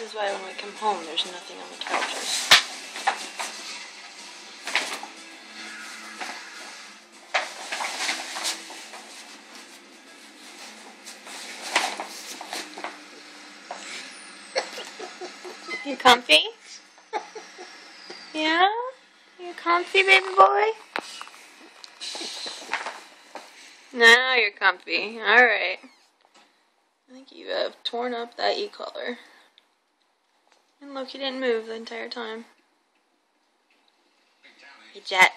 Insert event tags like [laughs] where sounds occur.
is why when we come home, there's nothing on the couches. [laughs] You comfy? Yeah? You comfy, baby boy? Now you're comfy. Alright. I think you have torn up that e-collar. And look, he didn't move the entire time. Hey, Jett.